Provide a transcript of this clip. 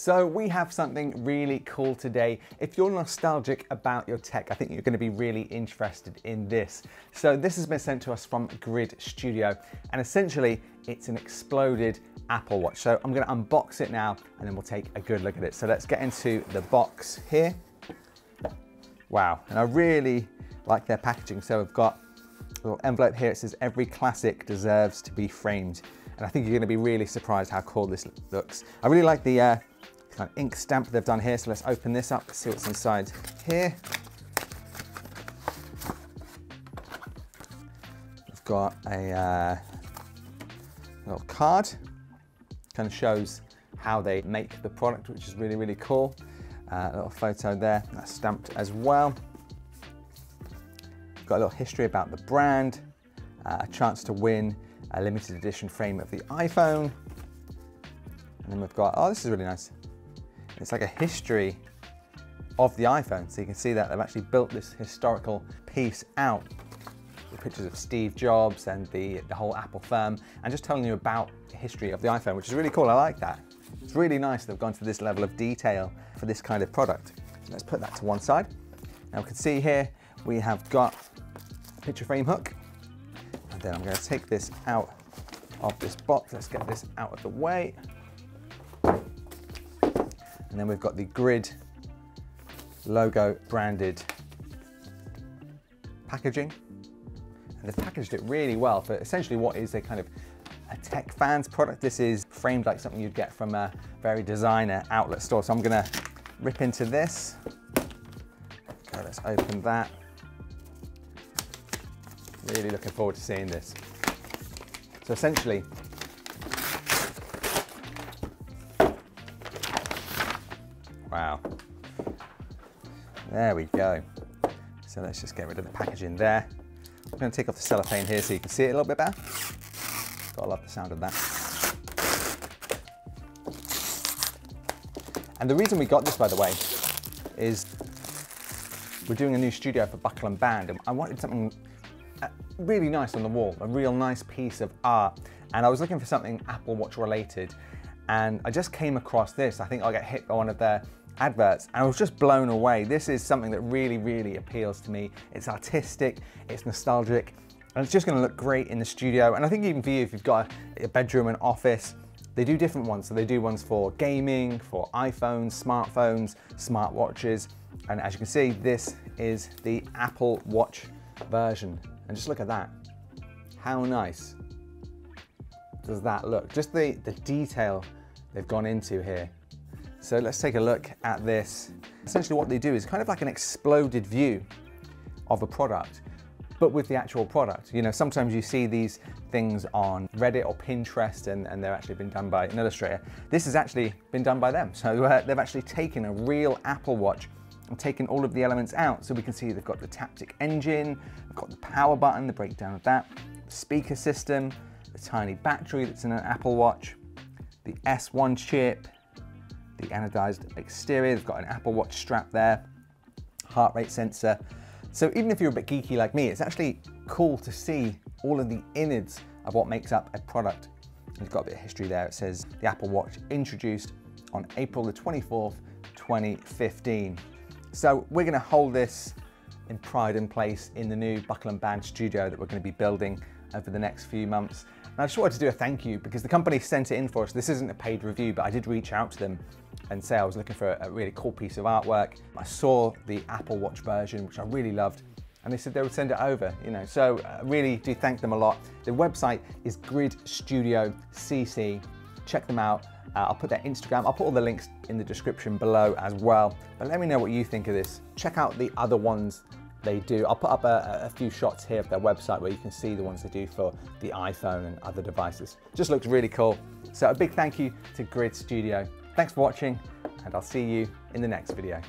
So we have something really cool today. If you're nostalgic about your tech, I think you're gonna be really interested in this. So this has been sent to us from Grid Studio, and essentially it's an exploded Apple Watch. So I'm gonna unbox it now, and then we'll take a good look at it. So let's get into the box here. Wow, and I really like their packaging. So we've got a little envelope here. It says, every classic deserves to be framed. And I think you're gonna be really surprised how cool this looks. I really like the uh, of ink stamp they've done here. So let's open this up, see what's inside here. We've got a uh, little card, kind of shows how they make the product, which is really, really cool. Uh, a little photo there, that's stamped as well. Got a little history about the brand, uh, a chance to win a limited edition frame of the iPhone. And then we've got, oh, this is really nice. It's like a history of the iPhone. So you can see that they've actually built this historical piece out with pictures of Steve Jobs and the, the whole Apple firm and just telling you about the history of the iPhone, which is really cool. I like that. It's really nice they've gone to this level of detail for this kind of product. So let's put that to one side. Now we can see here, we have got a picture frame hook. And then I'm gonna take this out of this box. Let's get this out of the way. And then we've got the grid logo branded packaging. And they've packaged it really well for essentially what is a kind of a tech fans product. This is framed like something you'd get from a very designer outlet store. So I'm gonna rip into this. Okay, let's open that. Really looking forward to seeing this. So essentially, Wow. There we go. So let's just get rid of the packaging there. I'm to take off the cellophane here so you can see it a little bit better. Gotta love the sound of that. And the reason we got this, by the way, is we're doing a new studio for Buckle and Band, and I wanted something uh, really nice on the wall, a real nice piece of art. And I was looking for something Apple Watch related, and I just came across this. I think I got hit by one of their adverts and I was just blown away. This is something that really, really appeals to me. It's artistic, it's nostalgic, and it's just gonna look great in the studio. And I think even for you, if you've got a bedroom and office, they do different ones. So they do ones for gaming, for iPhones, smartphones, smartwatches. And as you can see, this is the Apple Watch version. And just look at that. How nice does that look? Just the, the detail they've gone into here. So let's take a look at this. Essentially what they do is kind of like an exploded view of a product, but with the actual product. You know, sometimes you see these things on Reddit or Pinterest and, and they're actually been done by an illustrator. This has actually been done by them. So uh, they've actually taken a real Apple Watch and taken all of the elements out. So we can see they've got the Taptic engine, they've got the power button, the breakdown of that, the speaker system, the tiny battery that's in an Apple Watch, the S1 chip, the anodized exterior. They've got an Apple Watch strap there, heart rate sensor. So even if you're a bit geeky like me, it's actually cool to see all of the innards of what makes up a product. It's got a bit of history there. It says the Apple Watch introduced on April the 24th, 2015. So we're gonna hold this in pride and place in the new Buckle and Band studio that we're gonna be building over the next few months. I just wanted to do a thank you because the company sent it in for us. This isn't a paid review, but I did reach out to them and say I was looking for a really cool piece of artwork. I saw the Apple Watch version, which I really loved, and they said they would send it over, you know. So I uh, really do thank them a lot. The website is Grid Studio CC. Check them out. Uh, I'll put their Instagram, I'll put all the links in the description below as well. But let me know what you think of this. Check out the other ones they do. I'll put up a, a, few shots here of their website where you can see the ones they do for the iPhone and other devices. Just looks really cool. So a big thank you to Grid Studio Thanks for watching and I'll see you in the next video.